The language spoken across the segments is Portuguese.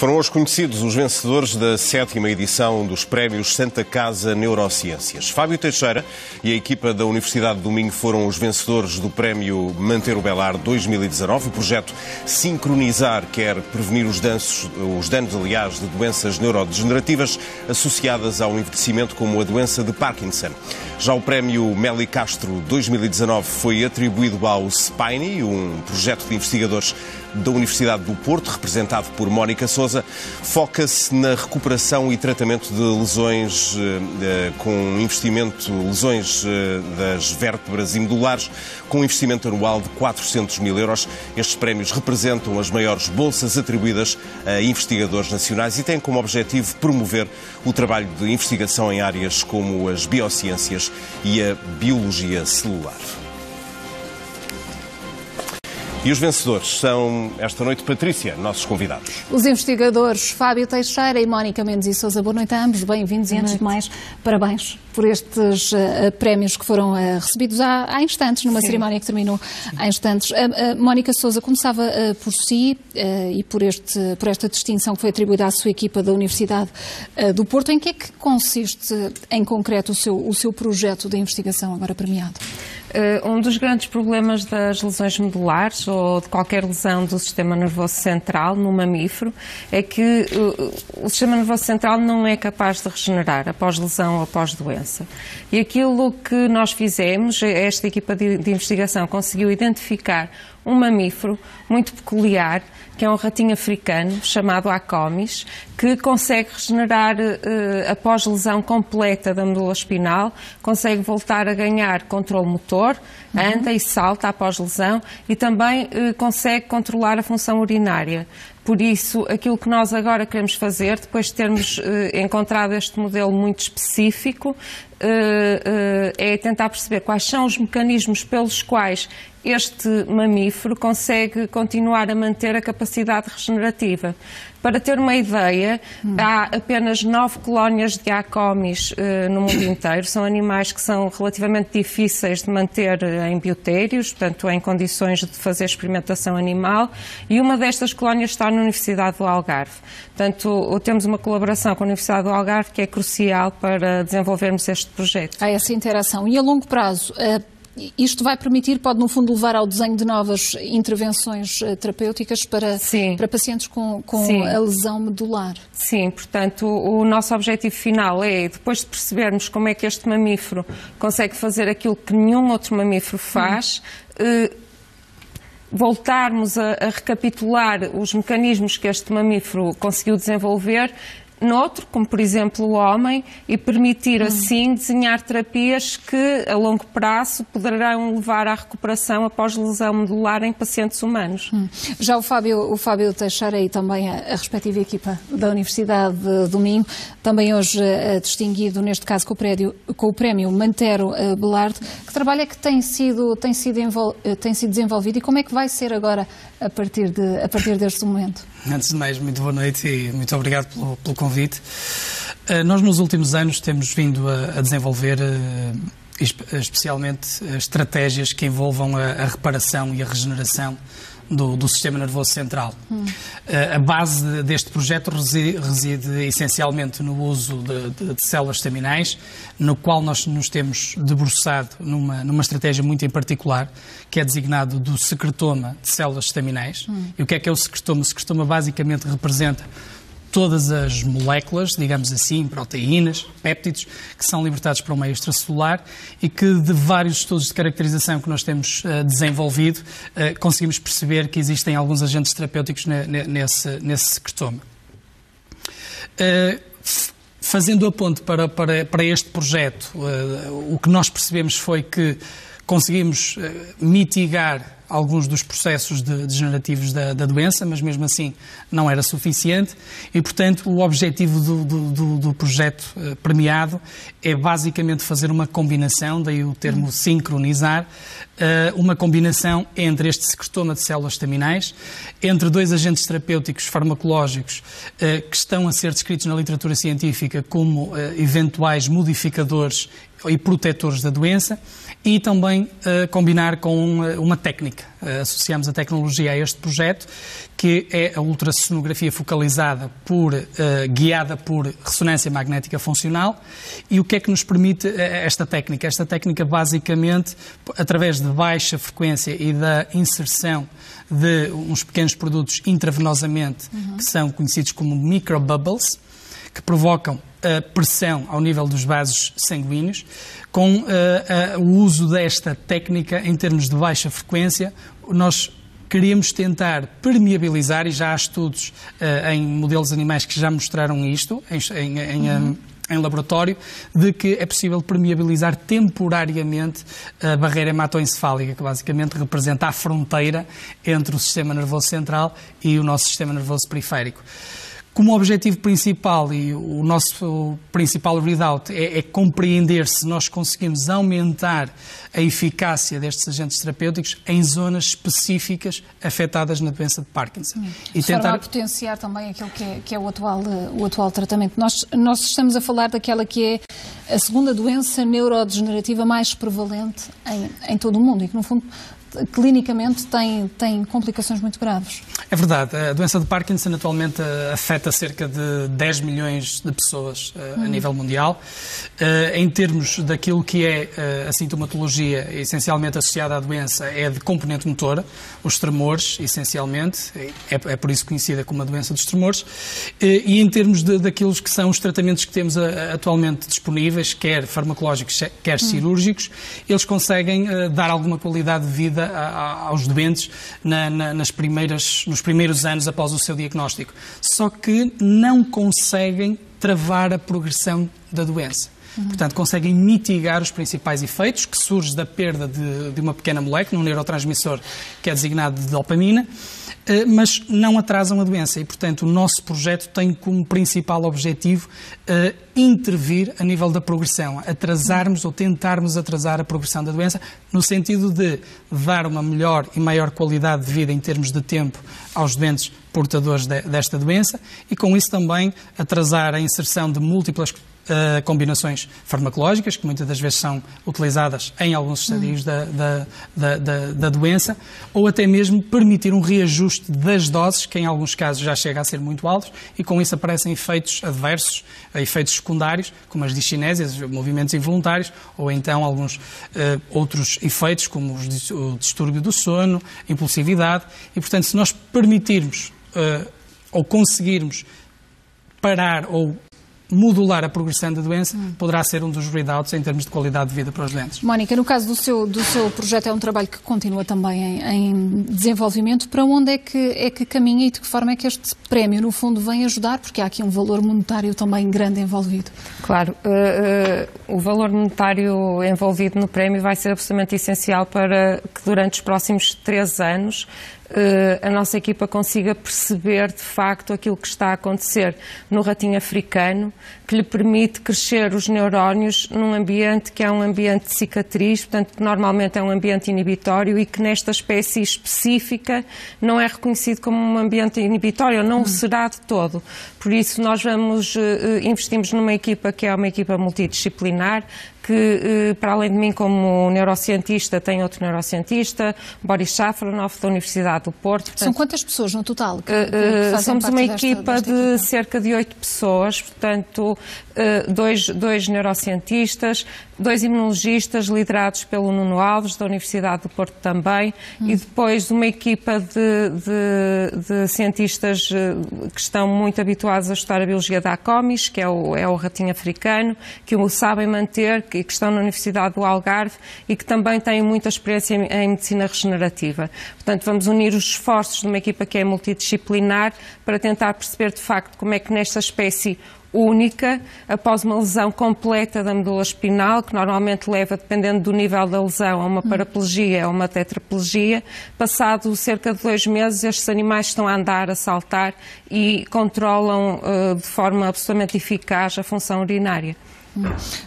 Foram hoje conhecidos os vencedores da sétima edição dos Prémios Santa Casa Neurociências. Fábio Teixeira e a equipa da Universidade do Minho foram os vencedores do Prémio Manter o Belar 2019. O projeto Sincronizar quer prevenir os, danços, os danos, aliás, de doenças neurodegenerativas associadas ao envelhecimento, como a doença de Parkinson. Já o Prémio Meli Castro 2019 foi atribuído ao SPINE, um projeto de investigadores da Universidade do Porto, representado por Mónica Souza, foca-se na recuperação e tratamento de lesões eh, com investimento, lesões eh, das vértebras e medulares, com investimento anual de 400 mil euros. Estes prémios representam as maiores bolsas atribuídas a investigadores nacionais e têm como objetivo promover o trabalho de investigação em áreas como as biociências e a biologia celular. E os vencedores são, esta noite, Patrícia, nossos convidados. Os investigadores Fábio Teixeira e Mónica Mendes e Sousa. Boa noite a ambos, bem-vindos e antes de mais, parabéns por estes uh, prémios que foram uh, recebidos há, há, instantes, numa Sim. cerimónia que terminou há instantes. Uh, Mónica Sousa começava por si e por, este, por esta distinção que foi atribuída à sua equipa da Universidade do Porto. Em que é que consiste, em concreto, o seu, o seu projeto de investigação agora premiado? Uh, um dos grandes problemas das lesões medulares ou de qualquer lesão do sistema nervoso central no mamífero é que uh, o sistema nervoso central não é capaz de regenerar após lesão ou após doença. E aquilo que nós fizemos, esta equipa de investigação conseguiu identificar um mamífero muito peculiar, que é um ratinho africano chamado Acomis, que consegue regenerar uh, após lesão completa da medula espinal, consegue voltar a ganhar controle motor, uhum. anda e salta após lesão e também uh, consegue controlar a função urinária. Por isso, aquilo que nós agora queremos fazer, depois de termos uh, encontrado este modelo muito específico, uh, uh, é tentar perceber quais são os mecanismos pelos quais este mamífero consegue continuar a manter a capacidade regenerativa. Para ter uma ideia, hum. há apenas nove colónias de acomis uh, no mundo inteiro. São animais que são relativamente difíceis de manter em biotérios, portanto, em condições de fazer experimentação animal. E uma destas colónias está na Universidade do Algarve. Portanto, temos uma colaboração com a Universidade do Algarve que é crucial para desenvolvermos este projeto. Há essa interação. E a longo prazo, uh isto vai permitir, pode no fundo levar ao desenho de novas intervenções eh, terapêuticas para, para pacientes com, com a lesão medular. Sim, portanto, o nosso objetivo final é, depois de percebermos como é que este mamífero consegue fazer aquilo que nenhum outro mamífero faz, hum. eh, voltarmos a, a, recapitular os mecanismos que este mamífero conseguiu desenvolver noutro, como por exemplo o homem, e permitir hum. assim desenhar terapias que a longo prazo poderão levar à recuperação após lesão medular em pacientes humanos. Hum. Já o Fábio, o Fábio Teixeira e também a, a respectiva equipa da Universidade de Domingo, também hoje uh, distinguido, neste caso com o, prédio, com o prémio Mantero uh, Belard, que trabalho é que tem sido, tem, sido envol, uh, tem sido desenvolvido e como é que vai ser agora a partir, de, a partir deste momento? Antes de mais, muito boa noite e muito obrigado pelo, pelo convite. Uh, nós, nos últimos anos, temos vindo a, a desenvolver, uh, especialmente, estratégias que envolvam a, a reparação e a regeneração do, do, sistema nervoso central. Hum. A base deste projeto reside, reside, essencialmente no uso de, de, de, células estaminais, no qual nós nos temos debruçado numa, numa estratégia muito em particular, que é designado do secretoma de células estaminais. Hum. E o que é que é o secretoma? O secretoma basicamente representa todas as moléculas, digamos assim, proteínas, péptidos, que são libertados para o meio extracelular e que, de vários estudos de caracterização que nós temos uh, desenvolvido, uh, conseguimos perceber que existem alguns agentes terapêuticos ne nesse, nesse secretoma. Uh, fazendo a ponte para, para, para este projeto, o que nós percebemos foi que conseguimos mitigar alguns dos processos de, degenerativos da, da, doença, mas mesmo assim não era suficiente e, portanto, o objetivo do, do, do projeto uh, premiado é basicamente fazer uma combinação, daí o termo hum. sincronizar, uh, uma combinação entre este secretoma de células estaminais, entre dois agentes terapêuticos farmacológicos que estão a ser descritos na literatura científica como eventuais modificadores e protetores da doença e também combinar com uma, uma técnica magnética. Associamos a tecnologia a este projeto, que é a ultrassonografia focalizada por, guiada por ressonância magnética funcional. E o que é que nos permite esta técnica? Esta técnica, basicamente, através de baixa frequência e da inserção de uns pequenos produtos intravenosamente, uhum. que são conhecidos como microbubbles, que provocam a pressão ao nível dos vasos sanguíneos, com uh, uh, o uso desta técnica em termos de baixa frequência, nós queríamos tentar permeabilizar, e já há estudos uh, em modelos animais que já mostraram isto, em, em, em, em, laboratório, de que é possível permeabilizar temporariamente a barreira hematoencefálica, que basicamente representa a fronteira entre o sistema nervoso central e o nosso sistema nervoso periférico como objetivo principal e o nosso principal readout é, é, compreender se nós conseguimos aumentar a eficácia destes agentes terapêuticos em zonas específicas afetadas na doença de Parkinson. Hum. E tentar potenciar também aquilo que é, que é, o, atual, o atual tratamento. Nós, nós estamos a falar daquela que é a segunda doença neurodegenerativa mais prevalente em, em todo o mundo e que, no fundo, clinicamente tem, tem complicações muito graves. É verdade. A doença de Parkinson atualmente eh, afeta cerca de 10 milhões de pessoas hum. a nível mundial. Eh, em termos daquilo que é a sintomatologia essencialmente associada à doença, é de componente motora, os tremores, essencialmente, é, é por isso conhecida como a doença dos tremores. E em termos de, daquilo que são os tratamentos que temos atualmente disponíveis, quer farmacológicos, quer hum. cirúrgicos, eles conseguem dar alguma qualidade de vida aos doentes na, na, nas primeiras, nos primeiros anos após o seu diagnóstico. Só que não conseguem travar a progressão da doença. Uhum. Portanto, conseguem mitigar os principais efeitos que surgem da perda de, de uma pequena molécula, um neurotransmissor que é designado de dopamina, eh, mas não atrasam a doença. E, portanto, o nosso projeto tem como principal objetivo uh, intervir a nível da progressão, atrasarmos ou tentarmos atrasar a progressão da doença, no sentido de dar uma melhor e maior qualidade de vida em termos de tempo aos doentes portadores de, desta doença e, com isso, também atrasar a inserção de múltiplas uh, combinações farmacológicas, que muitas das vezes são utilizadas em alguns estadios da, da, da, da, doença, ou até mesmo permitir um reajuste das doses, que em alguns casos já chega a ser muito altos, e com isso aparecem efeitos adversos, efeitos secundários, como as discinésias, movimentos involuntários, ou então alguns uh, outros efeitos, como o distúrbio do sono, impulsividade, e portanto, se nós permitirmos uh, ou conseguirmos parar ou modular a progressão da doença hum. poderá ser um dos readouts em termos de qualidade de vida para os doentes. Mónica, no caso do seu, do seu projeto, é um trabalho que continua também em, em, desenvolvimento. Para onde é que, é que caminha e de que forma é que este prémio, no fundo, vem ajudar? Porque há aqui um valor monetário também grande envolvido. Claro, uh, uh, o valor monetário envolvido no prémio vai ser absolutamente essencial para que durante os próximos três anos a nossa equipa consiga perceber de facto aquilo que está a acontecer no ratinho africano, que lhe permite crescer os neurónios num ambiente que é um ambiente de cicatriz, portanto, normalmente é um ambiente inibitório e que nesta espécie específica não é reconhecido como um ambiente inibitório, não o será de todo. Por isso, nós vamos, eh, investimos numa equipa que é uma equipa multidisciplinar, que, eh, para além de mim, como neurocientista, tem outro neurocientista, Boris Shafranov, da Universidade do Porto. Portanto, São quantas pessoas no total? Que, que eh, somos uma equipa desta, desta de cerca de oito pessoas, portanto, eh, dois, dois neurocientistas, dois imunologistas liderados pelo Nuno Alves, da Universidade do Porto também, hum. e depois uma equipa de, de, de, cientistas que estão muito habituados a estudar a biologia da Acomis, que é o, é o ratinho africano, que o sabem manter, que, estão na Universidade do Algarve e que também têm muita experiência em, em medicina regenerativa. Portanto, vamos unir os esforços de uma equipa que é multidisciplinar para tentar perceber de facto como é que nesta espécie única, após uma lesão completa da medula espinal, que normalmente leva, dependendo do nível da lesão, a uma paraplegia ou uma tetraplegia. Passado cerca de dois meses, estes animais estão a andar, a saltar e controlam uh, de forma absolutamente eficaz a função urinária.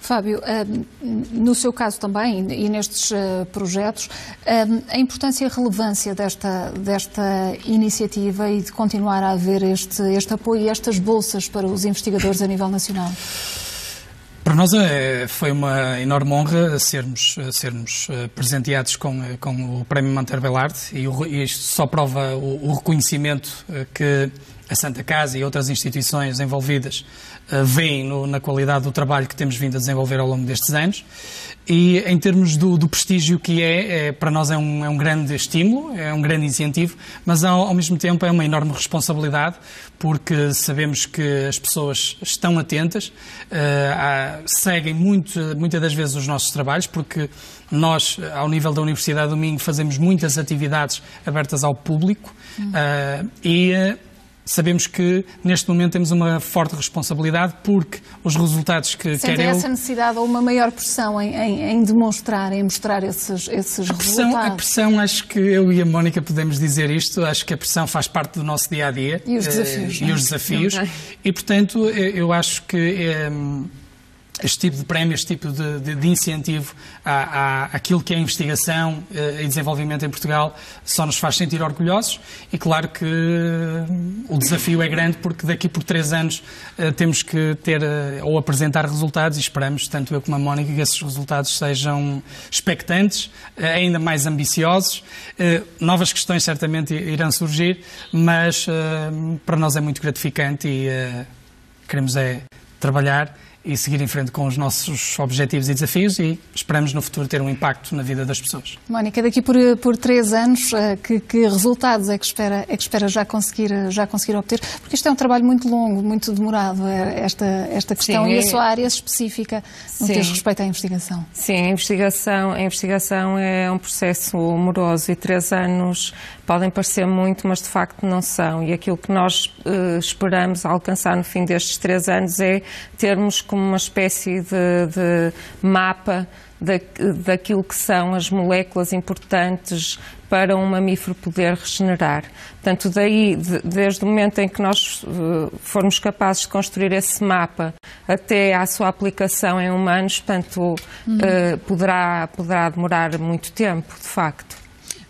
Fábio, eh, no seu caso também e nestes eh, projetos, eh, a importância e a relevância desta, desta iniciativa e de continuar a haver este, este apoio e estas bolsas para os investigadores a nível nacional? Para nós é, foi uma enorme honra sermos, sermos eh, presenteados com, com o Prémio Manter Belard e, e isto só prova o, o reconhecimento que a Santa Casa e outras instituições envolvidas uh, veem no, na qualidade do trabalho que temos vindo a desenvolver ao longo destes anos. E em termos do, do prestígio que é, é, para nós é um, é um, grande estímulo, é um grande incentivo, mas ao, ao, mesmo tempo é uma enorme responsabilidade, porque sabemos que as pessoas estão atentas, uh, seguem muito, muitas das vezes os nossos trabalhos, porque nós, ao nível da Universidade do Minho, fazemos muitas atividades abertas ao público uh, e sabemos que neste momento temos uma forte responsabilidade porque os resultados que Sentem quer eu... essa necessidade ou uma maior pressão em, em, em demonstrar, em mostrar esses, esses a pressão, resultados? A pressão, acho que eu e a Mónica podemos dizer isto, acho que a pressão faz parte do nosso dia-a-dia. E os desafios. Uh, e os desafios. E, portanto, eu acho que... Um, este tipo de prémio, este tipo de, de, de incentivo à, à, àquilo que é investigação uh, e desenvolvimento em Portugal só nos faz sentir orgulhosos e claro que uh, o desafio é grande porque daqui por três anos uh, temos que ter ou apresentar resultados e esperamos, tanto eu como a Mónica, que esses resultados sejam expectantes, ainda mais ambiciosos. novas questões certamente irão surgir, mas para nós é muito gratificante e queremos é trabalhar e seguir em frente com os nossos objetivos e desafios e esperamos no futuro ter um impacto na vida das pessoas. Mónica, daqui por, por três anos, eh, que, que, resultados é que, espera, é que espera já conseguir, já conseguir obter? Porque isto é um trabalho muito longo, muito demorado, eh, esta, esta questão Sim, e a sua área específica no que diz respeito à investigação. Sim, a investigação, a investigação é um processo moroso e três anos podem parecer muito, mas de facto não são. E aquilo que nós uh, esperamos alcançar no fim destes três anos é termos como uma espécie de, de mapa da, daquilo que são as moléculas importantes para um mamífero poder regenerar. Portanto, daí, de, desde o momento em que nós uh, formos capazes de construir esse mapa até à sua aplicação em humanos, portanto, uhum. uh, poderá, poderá demorar muito tempo, de facto.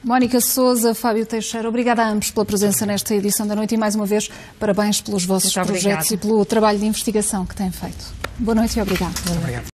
Mónica Souza, Fábio Teixeira, obrigada a ambos pela presença nesta edição da noite e mais uma vez parabéns pelos vossos Muito projetos obrigada. e pelo trabalho de investigação que têm feito. Boa noite e obrigado. Obrigado.